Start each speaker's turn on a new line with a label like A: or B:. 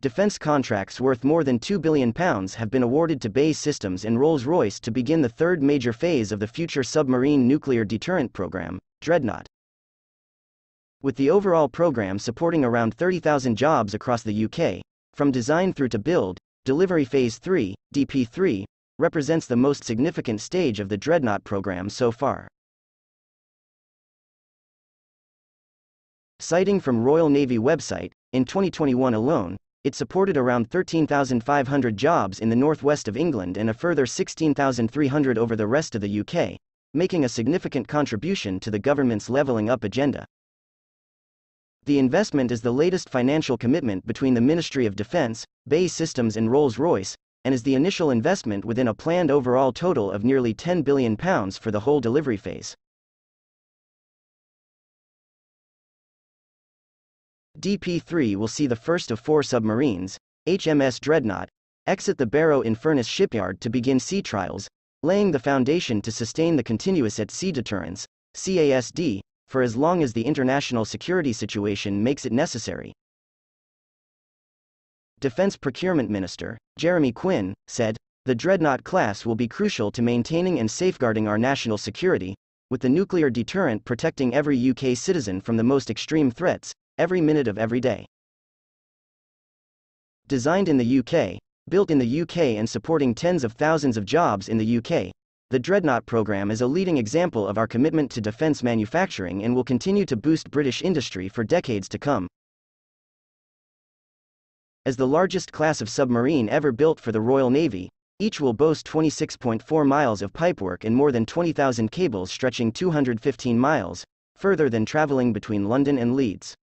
A: defence contracts worth more than £2 billion have been awarded to BAE Systems and Rolls Royce to begin the third major phase of the Future Submarine Nuclear Deterrent Programme, Dreadnought. With the overall programme supporting around 30,000 jobs across the UK, from design through to build, Delivery Phase 3, DP3, represents the most significant stage of the Dreadnought program so far. Citing from Royal Navy website, in 2021 alone, it supported around 13,500 jobs in the northwest of England and a further 16,300 over the rest of the UK, making a significant contribution to the government's levelling up agenda. The investment is the latest financial commitment between the Ministry of Defence, BAE Systems and Rolls-Royce, and is the initial investment within a planned overall total of nearly £10 billion for the whole delivery phase. DP3 will see the first of four submarines, HMS Dreadnought, exit the Barrow-in-Furness shipyard to begin sea trials, laying the foundation to sustain the continuous at-sea deterrence, CASD, for as long as the international security situation makes it necessary. Defense Procurement Minister, Jeremy Quin, said, The Dreadnought class will be crucial to maintaining and safeguarding our national security, with the nuclear deterrent protecting every UK citizen from the most extreme threats, every minute of every day. Designed in the UK, built in the UK and supporting tens of thousands of jobs in the UK, the Dreadnought program is a leading example of our commitment to defence manufacturing and will continue to boost British industry for decades to come. As the largest class of submarine ever built for the Royal Navy, each will boast 26.4 miles of pipework and more than 20,000 cables stretching 215 miles, further than travelling between London and Leeds.